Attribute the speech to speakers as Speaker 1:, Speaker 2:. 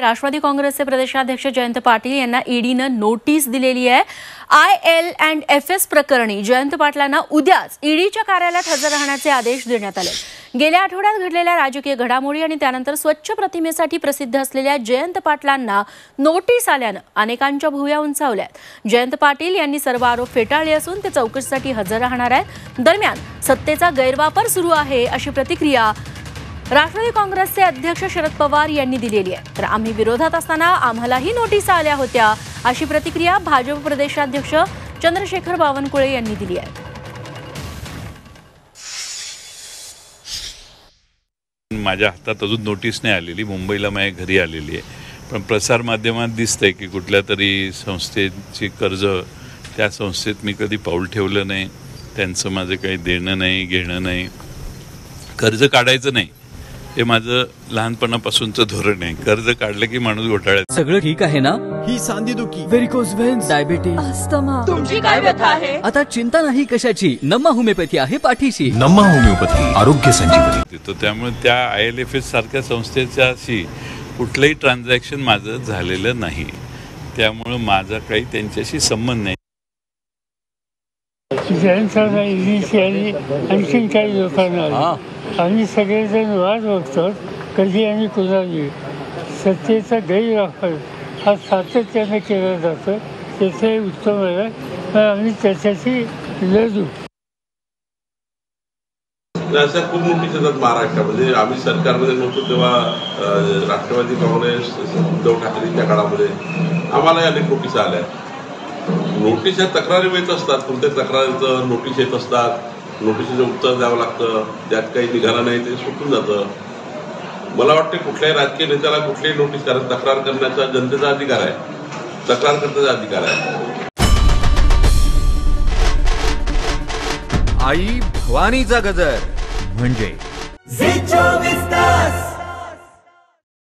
Speaker 1: राष्ट्रवादी काँग्रेसचे प्रदेशाध्यक्ष जयंत पाटील यांना ईडीनं नोटीस दिलेली आहे. I L and F S प्रकरणी जयंत पाटलांना उद्याच ईडीच्या कार्यालयात हजर राहण्याचे आदेश देण्यात आले. गेल्या आठवड्यात घडलेल्या राजकीय घडामोडी आणि त्यानंतर स्वच्छ प्रतिमेसाठी प्रसिद्ध असलेल्या जयंत पाटलांना नोटीस आल्यानं अनेकांच्या भुवया उंचावल्यात. जयंत पाटील यांनी सर्व आरोप फेटाळले असून ते चौकशीसाठी हजर राहणार आहेत. दरम्यान सत्तेचा गैरवापर सुरू आहे अशी प्रतिक्रिया राष्ट्रवादी काँग्रेसचे अध्यक्ष शरद पवार यांनी दिलेली आहे. तर आम्ही विरोधात असताना आम्हालाही नोटीस आल्या होत्या अशी प्रतिक्रिया भाजप प्रदेशाध्यक्ष चंद्रशेखर बावनकुळे यांनी दिली आहे.
Speaker 2: माझ्या हातात अजून नोटीस नाही आलेली मुंबईला माझ्या घरी आलेली आहे. पण प्रसारमाध्यमात दिसतंय की कुठल्या तरी संस्थेची कर्ज त्या संस्थेत मी कधी पाऊल ठेवलं नाही त्यांचं माझं काही देणं नाही घेणं नाही कर्ज काढायचं नाही. हे माझं लहानपणापासूनचं धोरण आहे. कर्ज काढलं की माणूस घोटाळ्यात.
Speaker 3: सगळं ठीक आहे ना?
Speaker 4: ही सांधेदुखी
Speaker 3: व्हेरिकोज व्हेन्स डायबिटीज
Speaker 5: तुमची काय व्यथा आहे?
Speaker 3: आता चिंता नाही कशाची? नमा होमिओपॅथी आहे पाठीशी.
Speaker 4: नम्मा होमिओपॅथी आरोग्य संजीवनी.
Speaker 2: देतो त्यामुळे त्या आय एल एफ एस सारख्या संस्थेच्याशी कुठलंही ट्रान्झॅक्शन माझं झालेलं नाही. त्यामुळं माझा काही त्यांच्याशी संबंध नाही.
Speaker 6: जयंताला इनिशियली आणखीन काही लोकांना आली आम्ही सगळेजण वाट बघतो कधी आणि कुणाली सत्तेचा गैरवापर हा सातत्याने केला जातो त्याचंही उत्तम आहे. पण आम्ही त्याच्याशी लढू.
Speaker 7: अशा खूप नोटीस येतात महाराष्ट्रामध्ये आम्ही सरकारमध्ये नव्हतो तेव्हा राष्ट्रवादी काँग्रेस उद्धव ठाकरेंच्या काळामध्ये. आम्हाला अनेक नोटीस आल्या नोटीस ह्या तक्रारी येत असतात. कोणत्या तक्रारीचं नोटीस येत असतात? नोटीसचं उत्तर द्यावं लागतं. त्यात काही निघालं नाही ते सुटून जातं. मला वाटते कुठल्याही राजकीय नेत्याला कुठलीही नोटीस कारण तक्रार करण्याचा जनतेचा अधिकार आहे. तक्रार करण्याचा अधिकार आहे.
Speaker 4: आई भवानीचा गजर म्हणजे
Speaker 8: झी चोवीस तास.